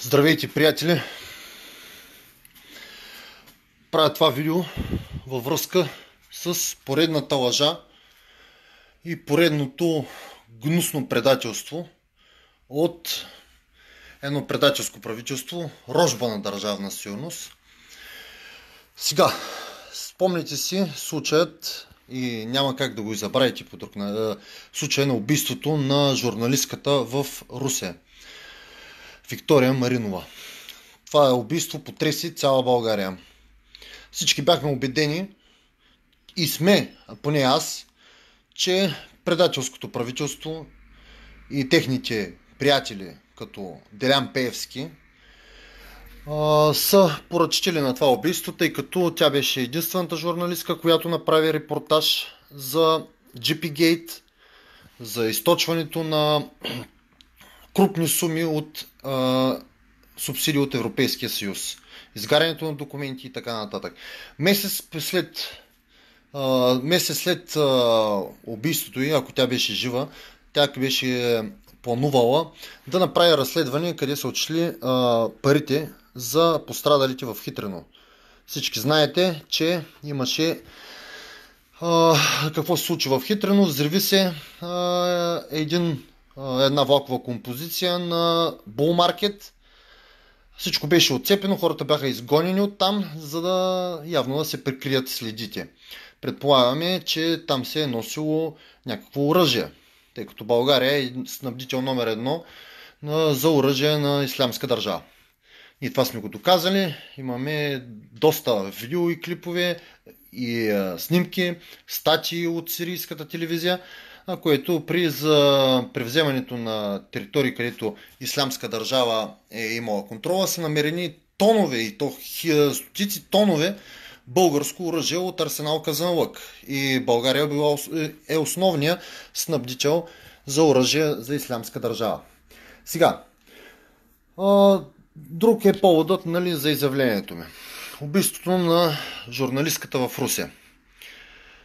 Здравейте, приятели! Правя това видео във връзка с поредната лъжа и поредното гнусно предателство от едно предателско правителство, рожба на държавна сигурност. Сега, спомните си случаят и няма как да го забравите по друг на случая на убийството на журналистката в Русия. Виктория Маринова. Това е убийство потреси цяла България. Всички бяхме убедени и сме, поне аз, че предателското правителство и техните приятели, като Делян Пеевски, са поръчители на това убийство, тъй като тя беше единствената журналистка, която направи репортаж за GP Gate, за източването на крупни суми от а, субсидии от Европейския съюз. Изгарянето на документи и така нататък. Месец след, а, месец след а, убийството й, ако тя беше жива, тя беше планувала да направи разследване къде са отшли а, парите за пострадалите в Хитрено. Всички знаете, че имаше а, какво се случи в Хитрено. Взриви се а, един една влакова композиция на Bull Market. Всичко беше отцепено, хората бяха изгонени от там, за да явно да се прикрият следите. Предполагаме, че там се е носило някакво оръжие, тъй като България е снабдител номер едно за оръжие на ислямска държава. И това сме го доказали. Имаме доста видео и клипове и снимки, статии от сирийската телевизия което при за превземането на територии, където ислямска държава е имала контрола, са намерени тонове и то стотици тонове българско оръжие от арсенал Казанлък. И България била, е основният снабдител за оръжие за ислямска държава. Сега, друг е поводът нали, за изявлението ми. Убийството на журналистката в Русия.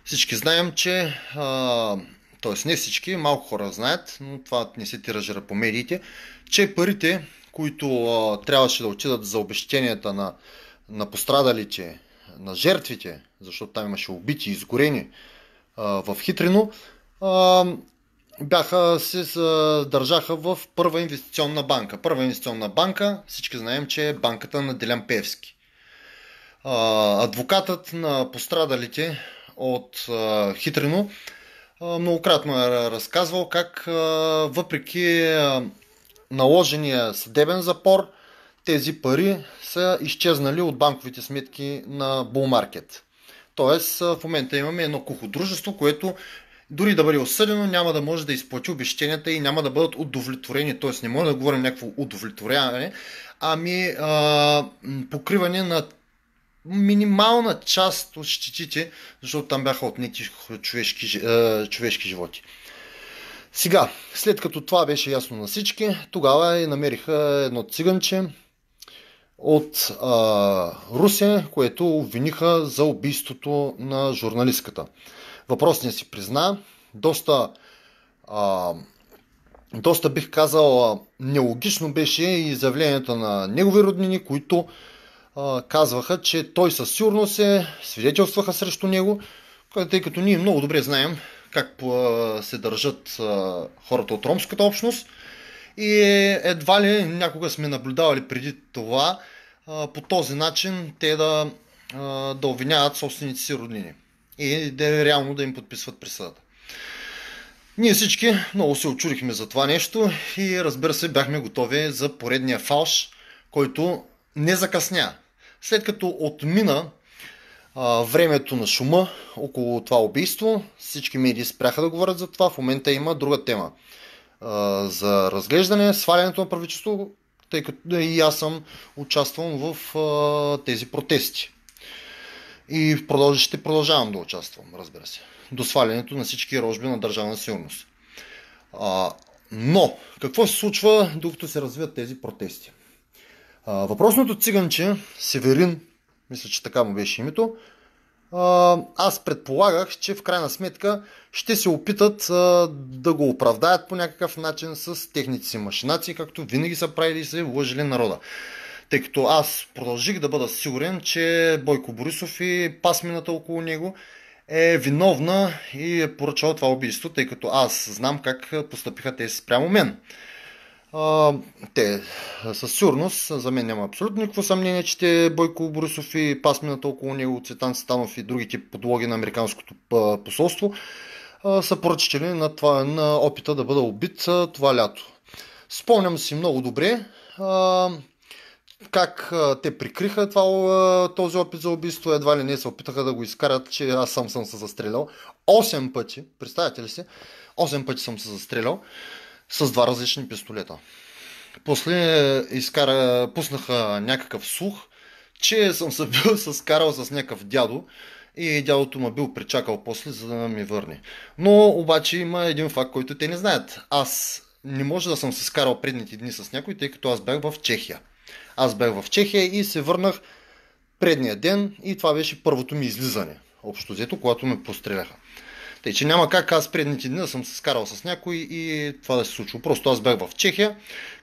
Всички знаем, че а, т.е. не всички, малко хора знаят, но това не се тиражира по медиите, че парите, които а, трябваше да отидат за обещенията на, на пострадалите, на жертвите, защото там имаше убити изгорени а, в Хитрино, а, бяха, се държаха в първа инвестиционна банка. Първа инвестиционна банка, всички знаем, че е банката на Делян Певски. Адвокатът на пострадалите от Хитрино многократно е разказвал как въпреки наложения съдебен запор, тези пари са изчезнали от банковите сметки на Bull Тоест в момента имаме едно кухо дружество, което дори да бъде осъдено, няма да може да изплати обещенията и няма да бъдат удовлетворени. Тоест не може да говорим някакво удовлетворяване, ами а, покриване на минимална част от щетите, защото там бяха отнети човешки, е, човешки животи. Сега, след като това беше ясно на всички, тогава и намериха едно циганче от а, Русия, което обвиниха за убийството на журналистката. Въпросният си призна, доста, а, доста бих казал, нелогично беше и изявлението на негови роднини, които казваха, че той със сигурност се свидетелстваха срещу него, тъй като ние много добре знаем как се държат хората от ромската общност. И едва ли някога сме наблюдавали преди това по този начин те да, да обвиняват собствените си роднини. И да реално да им подписват присъдата. Ние всички много се очурихме за това нещо и разбира се бяхме готови за поредния фалш, който не закъсня след като отмина а, времето на шума около това убийство, всички медии спряха да говорят за това. В момента има друга тема а, за разглеждане, свалянето на правителство, тъй като и аз съм участвал в а, тези протести. И продълж, ще продължавам да участвам, разбира се, до свалянето на всички рожби на държавна сигурност. А, но, какво се случва, докато се развият тези протести? Въпросното циганче, Северин, мисля, че така му беше името, аз предполагах, че в крайна сметка ще се опитат да го оправдаят по някакъв начин с техните си машинации, както винаги са правили и са лъжили народа. Тъй като аз продължих да бъда сигурен, че Бойко Борисов и пасмината около него е виновна и е поръчала това убийство, тъй като аз знам как постъпиха те спрямо мен. Те със сигурност, за мен няма абсолютно никакво съмнение, че те Бойко Борисов и пасмината около него, Цветан Станов и другите подлоги на Американското посолство са поръчители на, това, на опита да бъда убит това лято. Спомням си много добре как те прикриха това, този опит за убийство, едва ли не се опитаха да го изкарат, че аз сам съм се застрелял. 8 пъти, представете ли се, 8 пъти съм се застрелял с два различни пистолета. После изкара, пуснаха някакъв слух, че съм се бил с карал с някакъв дядо и дядото ме бил причакал после, за да ми върне. Но обаче има един факт, който те не знаят. Аз не може да съм се скарал предните дни с някой, тъй като аз бях в Чехия. Аз бях в Чехия и се върнах предния ден и това беше първото ми излизане. Общо взето, когато ме постреляха. Тъй, че няма как аз предните дни да съм се скарал с някой и това да се случва. Просто аз бях в Чехия,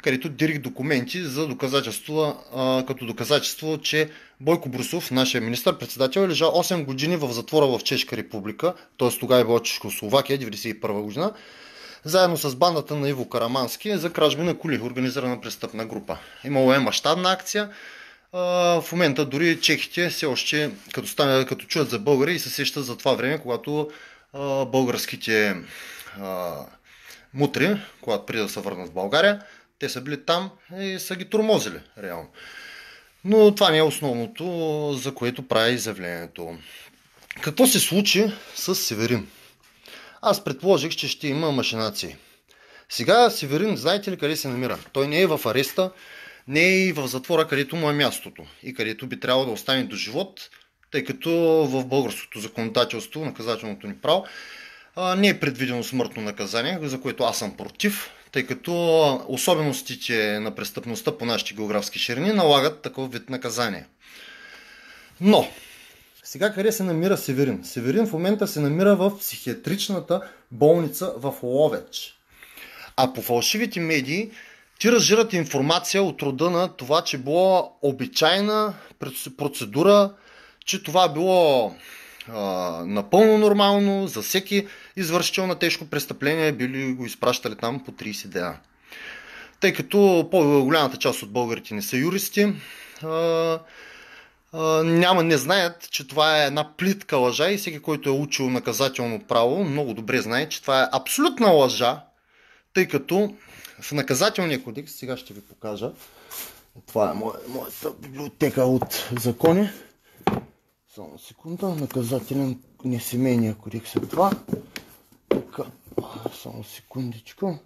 където дирих документи за доказателство, а, като доказателство, че Бойко Брусов, нашия министър-председател, е лежал 8 години в затвора в Чешка република, т.е. тогава е била Чешкословакия, 1991 година, заедно с бандата на Иво Карамански за кражби на коли, организирана престъпна група. Имало е мащабна акция, в момента дори чехите все още, като, стане, като чуят за българи и се сещат за това време, когато българските а, мутри, когато преди да се върнат в България, те са били там и са ги турмозили, реално. Но това не е основното, за което прави изявлението. Какво се случи с Северин? Аз предположих, че ще има машинации. Сега Северин, знаете ли къде се намира? Той не е в ареста, не е и в затвора, където му е мястото и където би трябвало да остане до живот, тъй като в българското законодателство, наказателното ни право, не е предвидено смъртно наказание, за което аз съм против, тъй като особеностите на престъпността по нашите географски ширини налагат такъв вид наказание. Но, сега къде се намира Северин? Северин в момента се намира в психиатричната болница в Ловеч. А по фалшивите медии ти разжират информация от рода на това, че била обичайна процедура че това било а, напълно нормално за всеки извършител на тежко престъпление, били го изпращали там по 30 дена. Тъй като по-голямата част от българите не са юристи, а, няма, не знаят, че това е една плитка лъжа и всеки, който е учил наказателно право, много добре знае, че това е абсолютна лъжа, тъй като в наказателния кодекс, сега ще ви покажа, това е моята библиотека от закони, само секунда. Наказателен несемейния кодекс е това. Така. Само секундичко.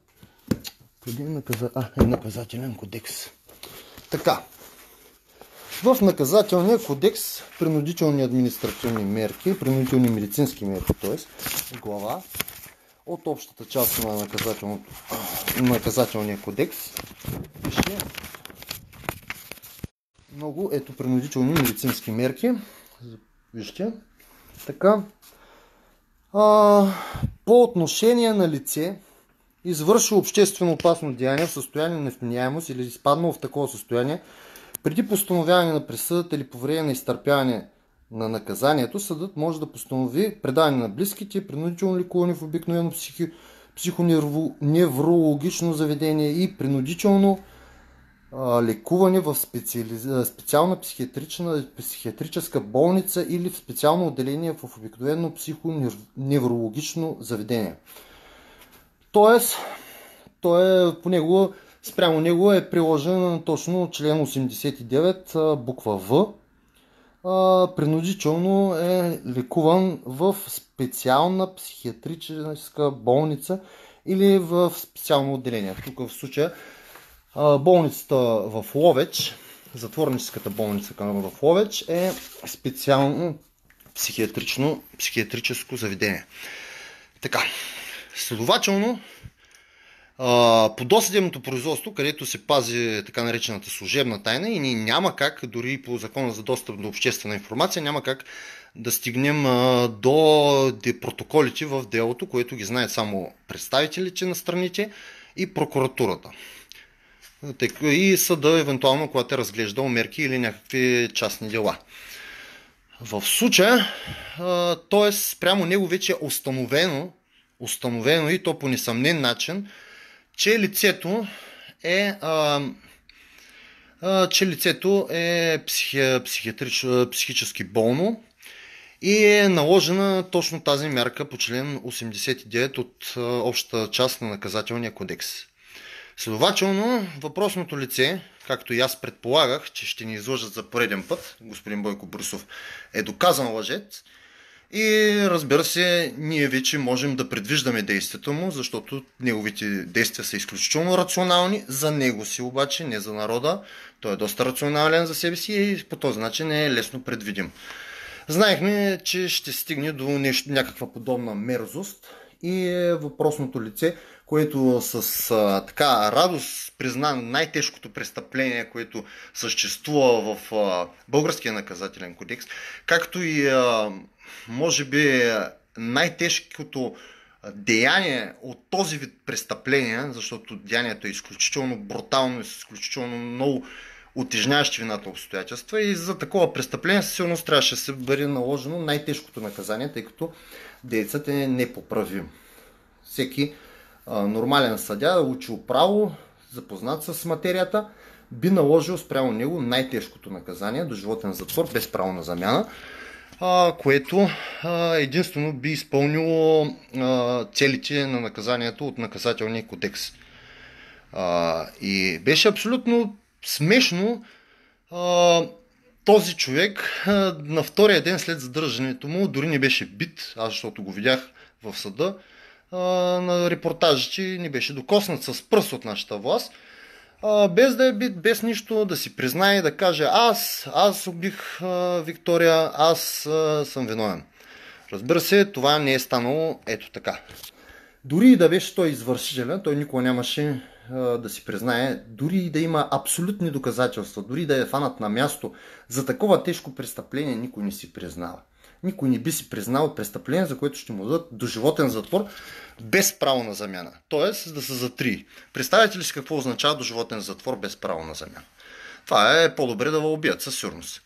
Къде е, наказа... а, е наказателен кодекс. Така. В наказателния кодекс принудителни административни мерки, принудителни медицински мерки, т.е. глава от общата част на наказателния кодекс пише много ето принудителни медицински мерки Вижте. Така. А, по отношение на лице, извършил обществено опасно деяние в състояние на невменяемост или изпаднал в такова състояние, преди постановяване на присъдата или по време на изтърпяване на наказанието, съдът може да постанови предаване на близките, принудително лекуване в обикновено психи, психоневрологично заведение и принудително лекуване в специали... специална психиатрична, психиатрическа болница или в специално отделение в обикновено психоневрологично заведение. Тоест, той е, по него, спрямо него е приложен точно член 89 буква В. Принудително е лекуван в специална психиатрическа болница или в специално отделение. Тук в случая болницата в Ловеч, затворническата болница в Ловеч е специално психиатрично, психиатрическо заведение. Така, следователно, по досъдебното производство, където се пази така наречената служебна тайна и ние няма как, дори по закона за достъп до обществена информация, няма как да стигнем до протоколите в делото, което ги знаят само представителите на страните и прокуратурата. И съда, евентуално, когато е разглеждал мерки или някакви частни дела. В случая, т.е. спрямо него вече е установено, установено и то по несъмнен начин, че лицето е че лицето е психи, психиатрич, психически болно и е наложена точно тази мярка по член 89 от общата част на наказателния кодекс. Следователно, въпросното лице, както и аз предполагах, че ще ни излъжат за пореден път, господин Бойко Борисов е доказан лъжец, и разбира се, ние вече можем да предвиждаме действието му, защото неговите действия са изключително рационални. За него си обаче, не за народа. Той е доста рационален за себе си и по този начин е лесно предвидим. Знаехме, че ще стигне до нещо, някаква подобна мерзост и е въпросното лице, което с а, така радост призна най-тежкото престъпление, което съществува в а, българския наказателен кодекс, както и а, може би най-тежкото деяние от този вид престъпления, защото деянието е изключително брутално, изключително много отежняващи вината обстоятелства и за такова престъпление със сигурност трябваше да се бъде наложено най-тежкото наказание, тъй като дейцът е непоправим. Всеки нормален съдя, учил право, запознат с материята, би наложил спрямо него най-тежкото наказание до животен затвор без право на замяна което единствено би изпълнило целите на наказанието от наказателния кодекс. И беше абсолютно смешно този човек на втория ден след задържането му дори не беше бит, аз защото го видях в съда, на репортажите не беше докоснат с пръст от нашата власт – без да е бит, без нищо, да си признае и да каже аз, аз убих Виктория, аз съм виновен. Разбира се, това не е станало ето така. Дори и да беше той извършителен, той никога нямаше да си признае, дори и да има абсолютни доказателства, дори да е фанат на място, за такова тежко престъпление никой не си признава. Никой не би си признал престъпление, за което ще му дадат доживотен затвор, без право на замяна. Тоест да са за три. Представете ли си какво означава до животен затвор без право на замяна? Това е по-добре да убият със сигурност.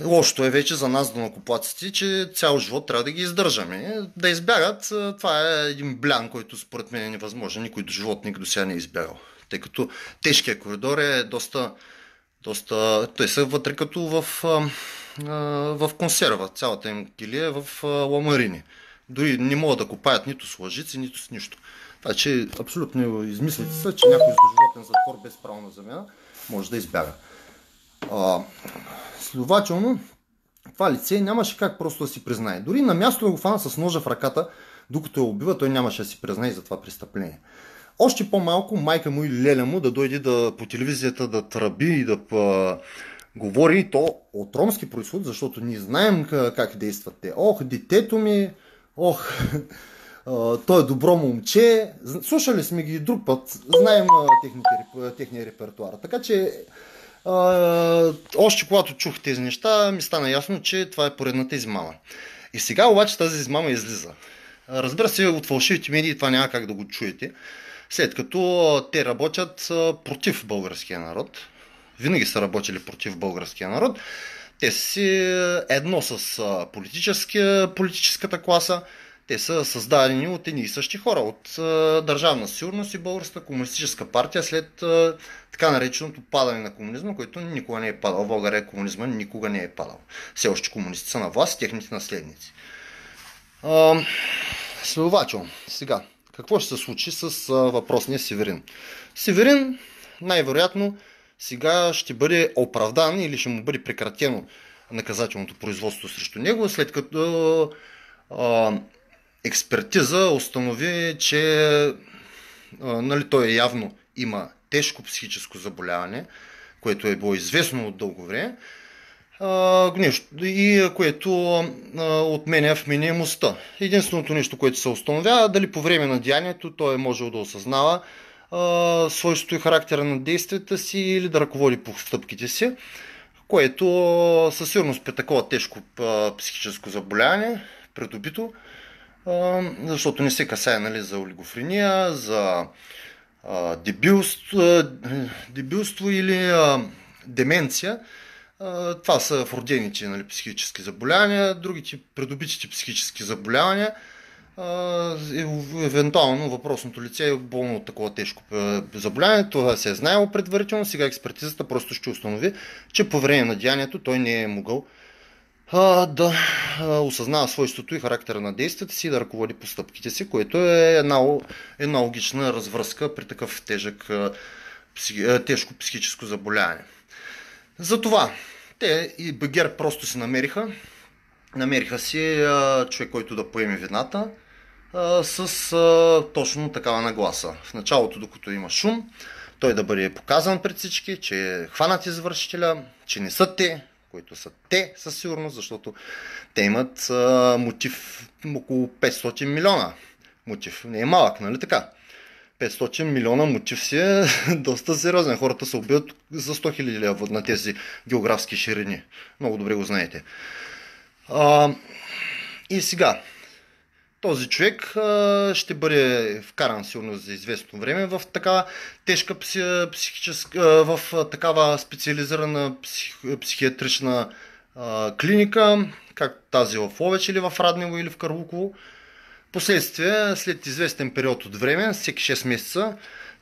Лошото е вече за нас, донакоплаците, че цял живот трябва да ги издържаме. Да избягат, това е един блян, който според мен е невъзможен. Никой до животник до сега не е избягал. Тъй като тежкият коридор е доста, доста... Той са вътре като в, в консерва. Цялата им килия е в ламарини. Дори не могат да копаят нито с лъжици, нито с нищо. Това, че абсолютно измислите са, че някой с доживотен затвор без право на замяна може да избяга. А, следователно, това лице нямаше как просто да си признае. Дори на място да го фана с ножа в ръката, докато я убива, той нямаше да си признае за това престъпление. Още по-малко майка му или леля му да дойде да, по телевизията да тръби и да говори и то от ромски происход, защото ние знаем как, действат те. Ох, детето ми, ох, той е добро момче. Слушали сме ги друг път, знаем техните, техния репертуар. Така че още когато чух тези неща, ми стана ясно, че това е поредната измама. И сега обаче тази измама излиза. Разбира се, от фалшивите медии това няма как да го чуете, след като те работят против българския народ. Винаги са работили против българския народ. Те си едно с политическата класа, те са създадени от едни и същи хора, от Държавна сигурност и Българската комунистическа партия след така нареченото падане на комунизма, който никога не е падал. В България комунизма никога не е падал. Все още комунисти са на власт и техните наследници. Следователно, сега, какво ще се случи с въпросния Северин? Северин най-вероятно сега ще бъде оправдан или ще му бъде прекратено наказателното производство срещу него, след като а, експертиза установи, че а, нали, той явно има тежко психическо заболяване, което е било известно от дълго време. и което а, отменя вменяемостта. Единственото нещо, което се установява, дали по време на деянието той е можел да осъзнава а, свойството и характера на действията си или да ръководи постъпките си, което със сигурност при такова тежко психическо заболяване, придобито, защото не се касае нали, за олигофрения, за дебилство, дебилство или деменция, това са вродените нали, психически заболявания, другите придобитите психически заболявания. Евентуално въпросното лице е болно от такова тежко заболяване. Това се е знаело предварително. Сега експертизата просто ще установи, че по време на деянието той не е могъл да осъзнава свойството и характера на действията си и да ръководи постъпките си, което е една, една логична развръзка при такъв тежък, тежко психическо заболяване. Затова те и Бегер просто се намериха. Намериха си а, човек, който да поеме вината а, с а, точно такава нагласа. В началото, докато има шум, той да бъде показан пред всички, че е хванат извършителя, че не са те, които са те със сигурност, защото те имат а, мотив около 500 милиона. Мотив не е малък, нали така? 500 милиона мотив си е доста сериозен. Хората се убиват за 100 хиляди лева на тези географски ширини. Много добре го знаете. А, и сега, този човек а, ще бъде вкаран сигурно за известно време в такава тежка психическа, в такава специализирана псих, психиатрична а, клиника, как тази в Овеч или в Раднево или в Карлуково. Последствие, след известен период от време, всеки 6 месеца,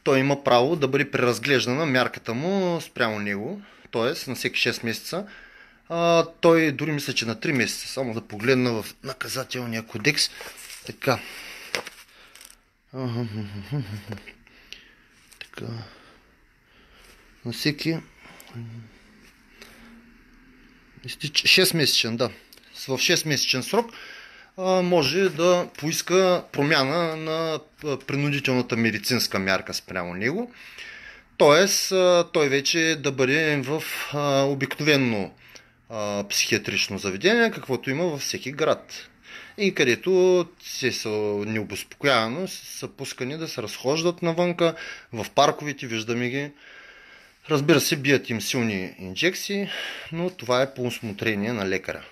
той има право да бъде преразглеждана мярката му спрямо него, т.е. на всеки 6 месеца. А, той дори мисля, че на 3 месеца, само да погледна в наказателния кодекс. Така. Така. На всеки 6 месечен, да. В 6 месечен срок може да поиска промяна на принудителната медицинска мярка спрямо него. Тоест, той вече да бъде в обикновено психиатрично заведение, каквото има във всеки град. И където се са необоспокоявано, са пускани да се разхождат навънка, в парковете, виждаме ги. Разбира се, бият им силни инжекции, но това е по усмотрение на лекаря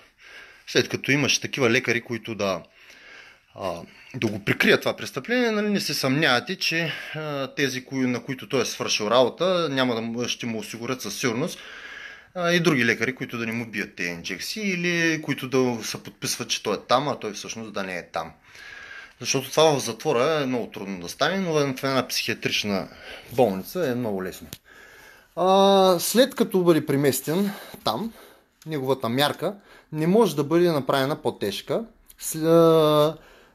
след като имаш такива лекари, които да, а, да го прикрият това престъпление, нали, не се съмнявате, че а, тези, кои, на които той е свършил работа, няма да ще му осигурят със сигурност и други лекари, които да не му бият тези инжекции или които да се подписват, че той е там, а той всъщност да не е там. Защото това в затвора е много трудно да стане, но в една психиатрична болница е много лесно. А, след като бъде преместен там, неговата мярка не може да бъде направена по-тежка,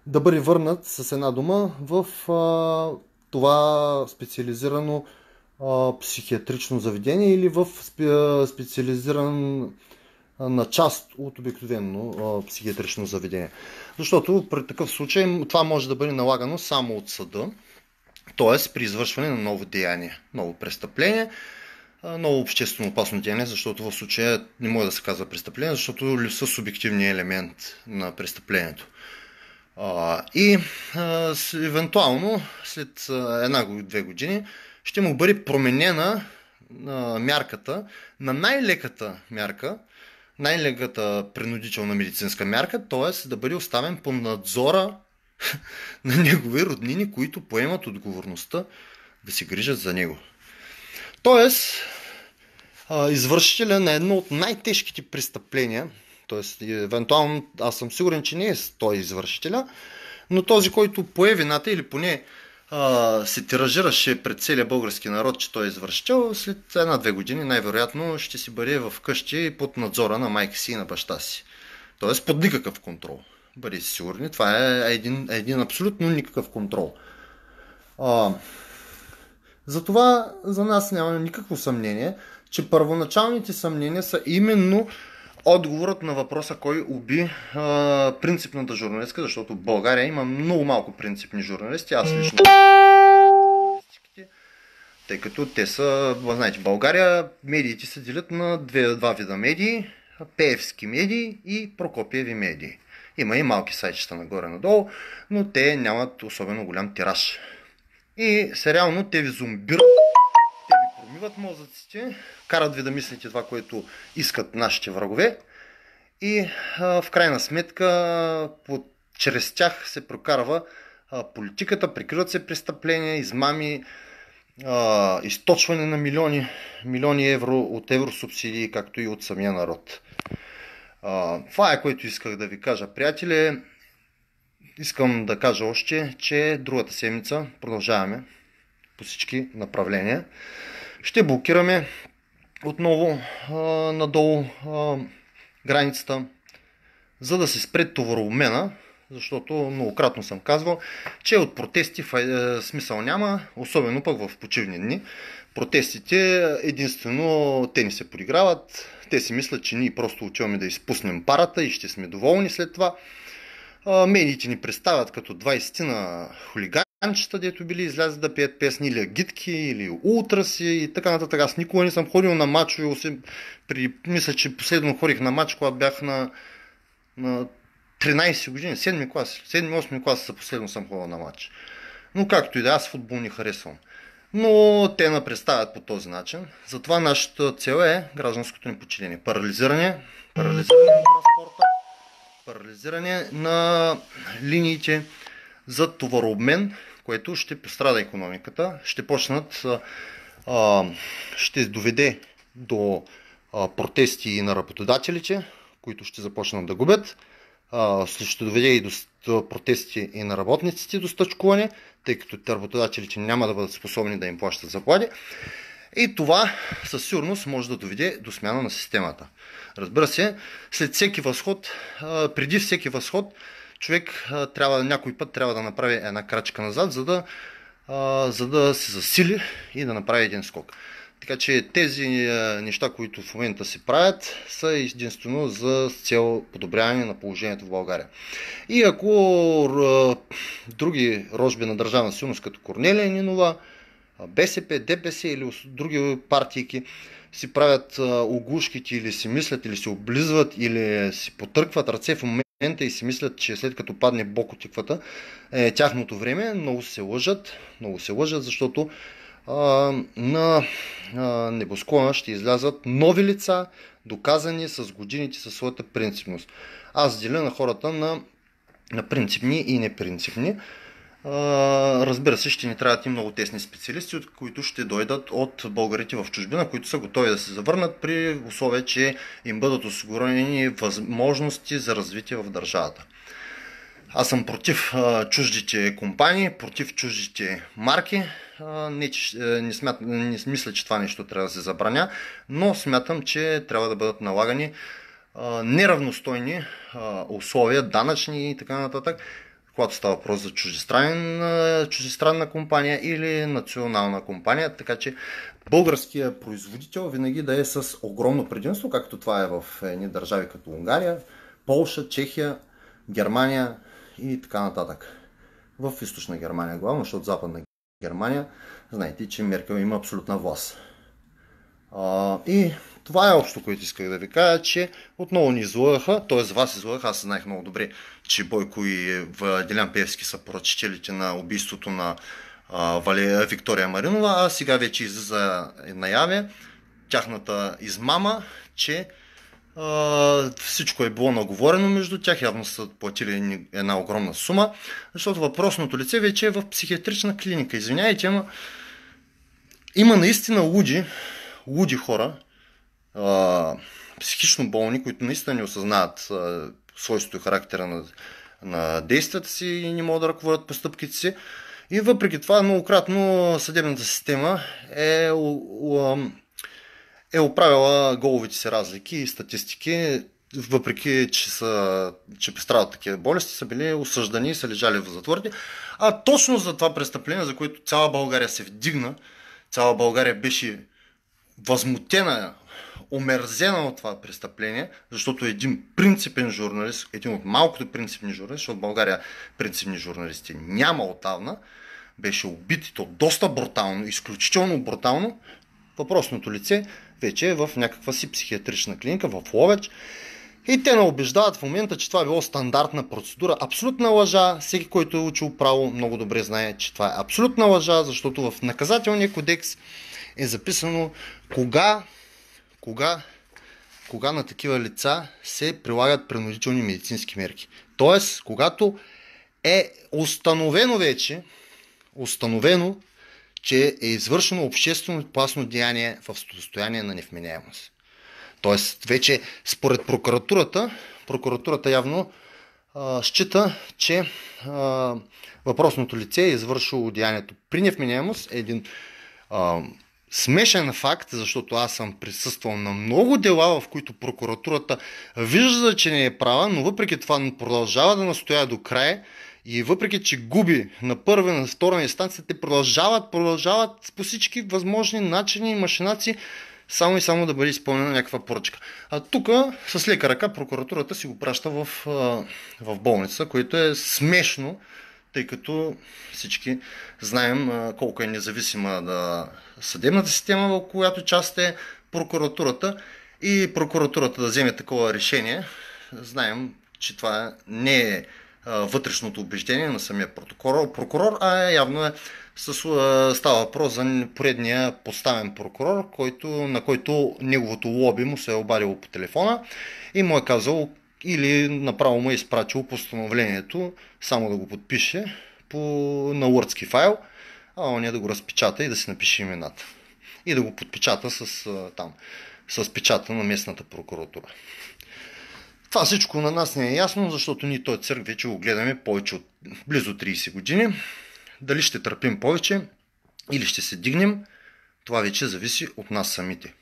да бъде върнат с една дума в това специализирано психиатрично заведение или в специализиран на част от обикновено психиатрично заведение. Защото при такъв случай това може да бъде налагано само от съда, т.е. при извършване на ново деяние, ново престъпление, много обществено опасно деяние, защото в случая не може да се казва престъпление, защото липсва субективния елемент на престъплението. И евентуално след една-две години ще му бъде променена мярката на най-леката мярка, най-леката принудителна медицинска мярка, т.е. да бъде оставен по надзора на негови роднини, които поемат отговорността да се грижат за него. Тоест, извършителя на едно от най-тежките престъпления, т.е. евентуално аз съм сигурен, че не е той извършителя, но този, който пое вината или поне а, се тиражираше пред целия български народ, че той е извършител, след една-две години най-вероятно ще си бъде в къщи под надзора на майка си и на баща си. Тоест под никакъв контрол. Бъдете сигурни, това е един, един абсолютно никакъв контрол. А, затова за нас няма никакво съмнение, че първоначалните съмнения са именно отговорът на въпроса кой уби а, принципната журналистка, защото в България има много малко принципни журналисти. Аз лично тъй като те са, знаете, в България медиите се делят на две, два вида медии. Пеевски медии и Прокопиеви медии. Има и малки сайтчета нагоре-надолу, но те нямат особено голям тираж. И сериално те ви зомбират, те ви промиват мозъците, карат ви да мислите това, което искат нашите врагове и а, в крайна сметка по, чрез тях се прокарва а, политиката, прикриват се престъпления, измами, а, източване на милиони, милиони евро от евросубсидии, както и от самия народ. А, това е което исках да ви кажа, приятели. Искам да кажа още, че другата седмица продължаваме по всички направления. Ще блокираме отново а, надолу а, границата, за да се спре товарообмена, защото многократно съм казвал, че от протести в смисъл няма, особено пък в почивни дни. Протестите единствено те ни се подиграват, те си мислят, че ние просто отиваме да изпуснем парата и ще сме доволни след това. Медиите ни представят като 20 на хулиганчета, дето били излязли да пеят песни или агитки, или ултраси и така нататък. Аз никога не съм ходил на матчове, при... мисля, че последно ходих на матч, когато бях на, на 13 години, 7 клас, 7-8 клас за последно съм ходил на матч. Но както и да, аз футбол не харесвам. Но те на представят по този начин. Затова нашата цел е гражданското ни подчинение. Парализиране, парализиране на транспорта, парализиране на линиите за товарообмен, което ще пострада економиката, ще почнат, а, ще доведе до а, протести на работодателите, които ще започнат да губят, а, ще доведе и до протести и на работниците до стъчкуване, тъй като работодателите няма да бъдат способни да им плащат заплати. И това със сигурност може да доведе до смяна на системата. Разбира се, след всеки възход, преди всеки възход, човек трябва, някой път трябва да направи една крачка назад, за да, за да се засили и да направи един скок. Така че тези неща, които в момента се правят, са единствено за цел подобряване на положението в България. И ако други рожби на държавна силност, като Корнелия Нинова, БСП, ДПС или други партийки си правят оглушките или си мислят, или се облизват, или си потъркват ръце в момента и си мислят, че след като падне бок от тиквата е тяхното време, много се лъжат, много се лъжат, защото а, на а, небосклона ще излязат нови лица, доказани с годините със своята принципност. Аз деля на хората на, на принципни и непринципни разбира се, ще ни трябват и много тесни специалисти, от които ще дойдат от българите в чужбина, които са готови да се завърнат при условие, че им бъдат осигурени възможности за развитие в държавата. Аз съм против чуждите компании, против чуждите марки. Не, че, не, смят, не мисля, че това нещо трябва да се забраня, но смятам, че трябва да бъдат налагани неравностойни условия, данъчни и така нататък, когато става въпрос за чуждестранна компания или национална компания, така че българския производител винаги да е с огромно предимство, както това е в едни държави като Унгария, Полша, Чехия, Германия и така нататък. В източна Германия главно, защото западна Германия, знаете, че Меркел има абсолютна власт. И това е общо, което исках да ви кажа, че отново ни излъгаха, т.е. вас излъгаха, аз знаех много добре, че Бойко и Делян Певски са поръчителите на убийството на Вали, Виктория Маринова, а сега вече излиза наяве тяхната измама, че всичко е било наговорено между тях, явно са платили една огромна сума, защото въпросното лице вече е в психиатрична клиника. Извинявайте, ама има наистина луди, луди хора, психично болни, които наистина не осъзнават свойството и характера на, на действията си и не могат да ръководят постъпките си. И въпреки това, многократно съдебната система е, е оправила головите си разлики и статистики, въпреки че, са, че пострадат такива болести, са били осъждани и са лежали в затворите. А точно за това престъпление, за което цяла България се вдигна, цяла България беше възмутена, омерзена от това престъпление, защото един принципен журналист, един от малкото принципни журналисти, защото в България принципни журналисти няма отдавна, беше убит и то доста брутално, изключително брутално, въпросното лице вече е в някаква си психиатрична клиника в Ловеч. И те не убеждават в момента, че това е било стандартна процедура. Абсолютна лъжа. Всеки, който е учил право, много добре знае, че това е абсолютна лъжа, защото в наказателния кодекс е записано кога, кога, кога на такива лица се прилагат принудителни медицински мерки. Тоест, когато е установено вече, установено, че е извършено обществено опасно деяние в състояние на невменяемост. Тоест, вече според прокуратурата, прокуратурата явно а, счита, че а, въпросното лице е извършило деянието при невменяемост. Е един а, смешен факт, защото аз съм присъствал на много дела, в които прокуратурата вижда, че не е права, но въпреки това продължава да настоя до края и въпреки, че губи на първа и на втора инстанция, те продължават, продължават по всички възможни начини и машинации, само и само да бъде изпълнена някаква поръчка. А тук с лека ръка прокуратурата си го праща в, в болница, което е смешно, тъй като всички знаем колко е независима да съдебната система, в която част е прокуратурата и прокуратурата да вземе такова решение. Знаем, че това не е вътрешното убеждение на самия прокурор, а явно е става въпрос за поредния поставен прокурор, който, на който неговото лоби му се е обадило по телефона и му е казал или направо му е изпратил постановлението само да го подпише по, на Wordски файл, а он е да го разпечата и да си напише имената. И да го подпечата с, там, с печата на местната прокуратура. Това всичко на нас не е ясно, защото ние този църк вече го гледаме повече от близо 30 години. Дали ще търпим повече или ще се дигнем, това вече зависи от нас самите.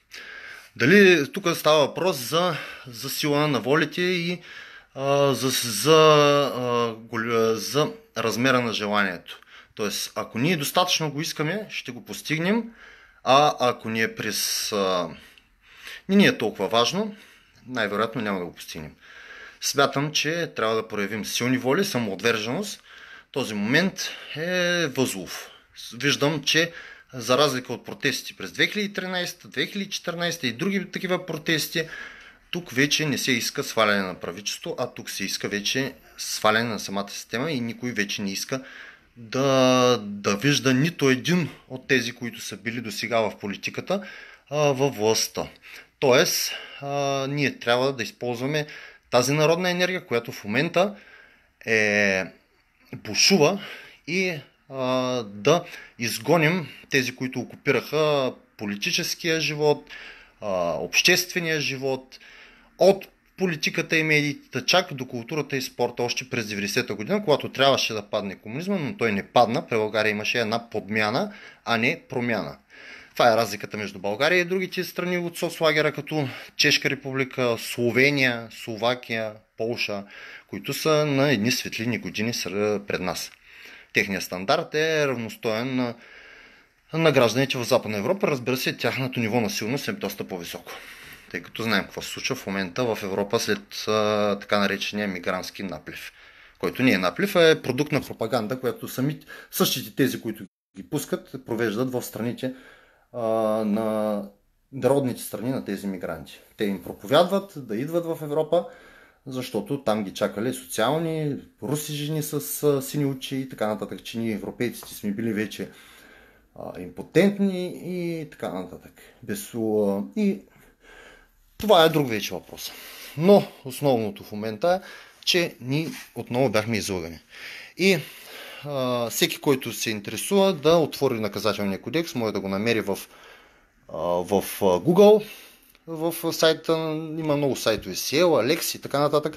Дали тук става въпрос за, за сила на волите и а, за, за, а, за размера на желанието. Тоест, ако ние достатъчно го искаме, ще го постигнем, а ако ни е през... А, не ни е толкова важно, най-вероятно няма да го постигнем. Смятам, че трябва да проявим силни воли, самоотверженост. Този момент е възлов. Виждам, че за разлика от протестите през 2013, 2014 и други такива протести, тук вече не се иска сваляне на правителство, а тук се иска вече сваляне на самата система и никой вече не иска да, да вижда нито един от тези, които са били до сега в политиката, а, във властта. Тоест, а, ние трябва да използваме тази народна енергия, която в момента е бушува и да изгоним тези, които окупираха политическия живот, обществения живот, от политиката и медиите, чак до културата и спорта още през 90-та година, когато трябваше да падне комунизма, но той не падна. При България имаше една подмяна, а не промяна. Това е разликата между България и другите страни от соцлагера, като Чешка република, Словения, Словакия, Полша, които са на едни светлини години пред нас. Техният стандарт е равностоен на, на гражданите в Западна Европа. Разбира се, тяхното ниво на силност е доста по-високо. Тъй като знаем какво се случва в момента в Европа след а, така наречения мигрантски наплив. Който не е наплив, а е продукт на пропаганда, която сами, същите тези, които ги пускат, провеждат в страните а, на народните страни на тези мигранти. Те им проповядват да идват в Европа, защото там ги чакали социални, руси жени с сини очи и така нататък, че ние европейците сме били вече а, импотентни и така нататък. Без, а, и това е друг вече въпрос. Но основното в момента е, че ние отново бяхме излъгани. И а, всеки, който се интересува да отвори наказателния кодекс, може да го намери в, а, в Google, в сайта, има много сайтове, SEO, Alex и така нататък,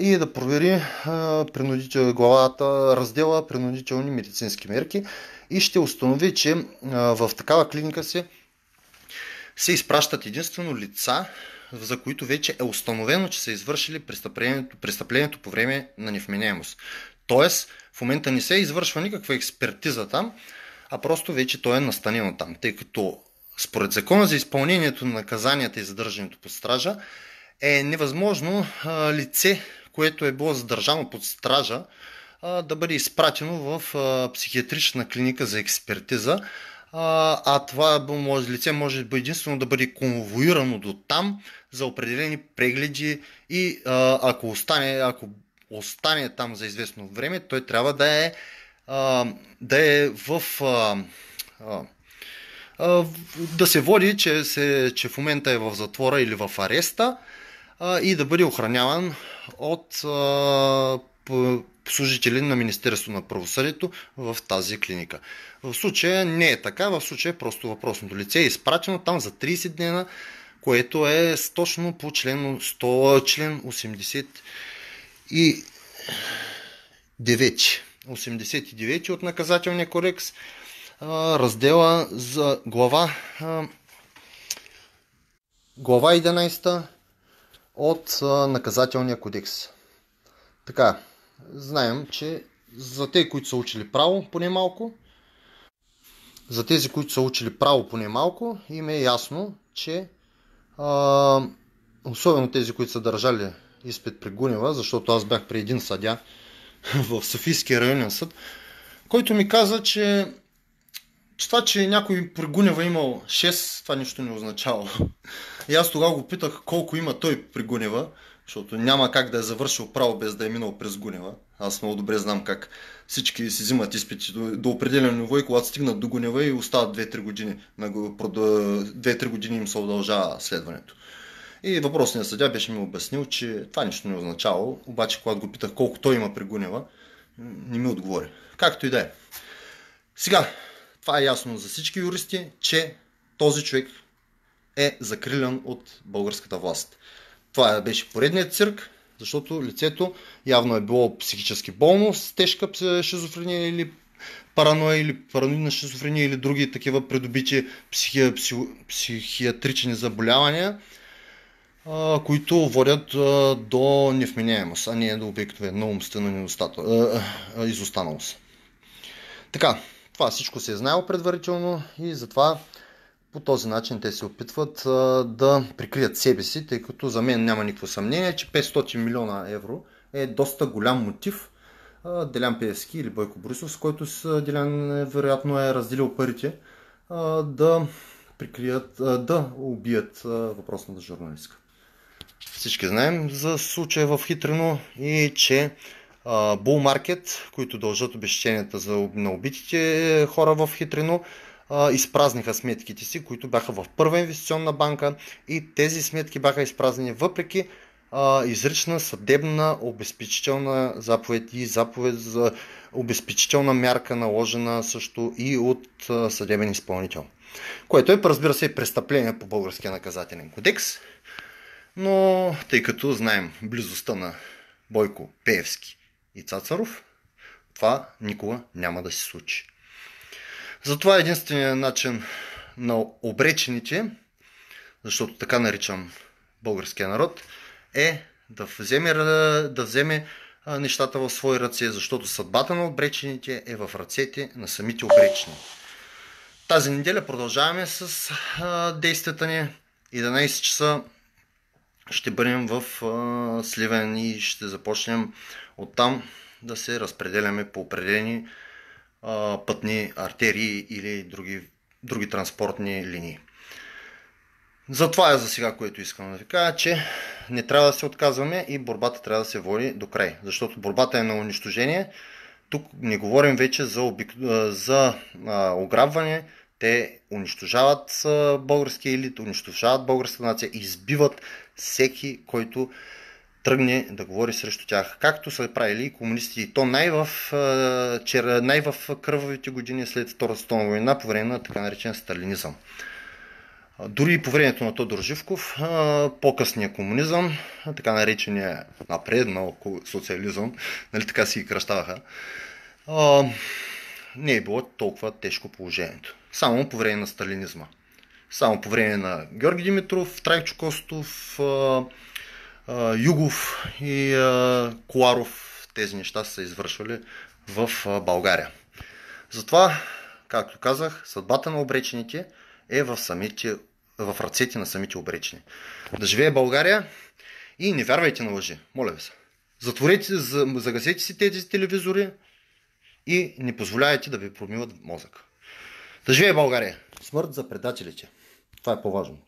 и да провери главата, раздела принудителни медицински мерки и ще установи, че в такава клиника се, се изпращат единствено лица, за които вече е установено, че са извършили престъплението, престъплението по време на невменяемост. Тоест, в момента не се извършва никаква експертиза там, а просто вече то е настанено там, тъй като според закона за изпълнението на наказанията и задържането под стража е невъзможно лице, което е било задържано под стража, да бъде изпратено в психиатрична клиника за експертиза, а, това лице може единствено да бъде конвоирано до там за определени прегледи и ако остане, ако остане там за известно време, той трябва да е, да е в да се води, че, се, че в момента е в затвора или в ареста и да бъде охраняван от служители на Министерство на правосъдието в тази клиника. В случая не е така, в случая просто въпросното лице е изпратено там за 30 дена, което е точно по член, 100, член 89. 89 от наказателния кодекс, раздела за глава, глава 11 от наказателния кодекс. Така, знаем, че за те, които са учили право поне малко, за тези, които са учили право поне малко, им е ясно, че а, особено тези, които са държали изпит при Гунева, защото аз бях при един съдя в Софийския районен съд, който ми каза, че, че това, че някой при Гунева имал 6, това нищо не означава. И аз тогава го питах колко има той при Гунева, защото няма как да е завършил право без да е минал през Гунева. Аз много добре знам как всички си взимат изпити до, до определено ниво и когато стигнат до Гунева и остават 2-3 години. 2-3 години им се удължава следването. И въпросният съдя беше ми обяснил, че това нищо не означава, обаче когато го питах колко той има при Гунева, не ми отговори. Както и да е. Сега, това е ясно за всички юристи, че този човек е закрилян от българската власт. Това беше поредният цирк, защото лицето явно е било психически болно с тежка шизофрения или параноя или параноидна шизофрения или други такива придобити психи, психи, психиатрични заболявания, а, които водят а, до невменяемост, а не до обикновена умствена изостаналост. Така, това всичко се е знаело предварително и затова по този начин те се опитват а, да прикрият себе си, тъй като за мен няма никакво съмнение, че 500 милиона евро е доста голям мотив а, Делян Певски или Бойко Борисов, с който с Делян е, вероятно е разделил парите, а, да прикрият, да убият въпросната журналистка. Всички знаем за случая в Хитрино и че Bull Market, които дължат обещанията за, на убитите хора в Хитрино, изпразниха сметките си, които бяха в първа инвестиционна банка и тези сметки бяха изпразнени въпреки а, изрична съдебна обезпечителна заповед и заповед за обезпечителна мярка наложена също и от а, съдебен изпълнител. Което е, разбира се, престъпление по българския наказателен кодекс, но тъй като знаем близостта на Бойко Пеевски и Цацаров, това никога няма да се случи. Затова единственият начин на обречените, защото така наричам българския народ, е да вземе, да вземе нещата в свои ръце, защото съдбата на обречените е в ръцете на самите обречени. Тази неделя продължаваме с действията ни. 11 часа ще бъдем в Сливен и ще започнем оттам да се разпределяме по определени пътни артерии или други, други транспортни линии. Затова е за сега, което искам да ви кажа, че не трябва да се отказваме и борбата трябва да се води до край. Защото борбата е на унищожение. Тук не говорим вече за, обик... за а, ограбване. Те унищожават българския елит, унищожават българската нация избиват всеки, който тръгне да говори срещу тях. Както са правили и комунисти, и то най-в, най-в кървавите години след Втората световна война, по време на така наречен сталинизъм. Дори и по времето на Тодор Живков, по-късния комунизъм, така наречения напреднал социализъм, нали така си ги кръщаваха, не е било толкова тежко положението. Само по време на сталинизма. Само по време на Георги Димитров, Трайчо Костов, Югов и Коларов тези неща са извършвали в България. Затова, както казах, съдбата на обречените е в, самите, в ръцете на самите обречени. Да живее България и не вярвайте на лъжи, моля ви се. Затворете, загасете си тези телевизори и не позволяйте да ви промиват мозък. Да живее България! Смърт за предателите! Това е по-важно.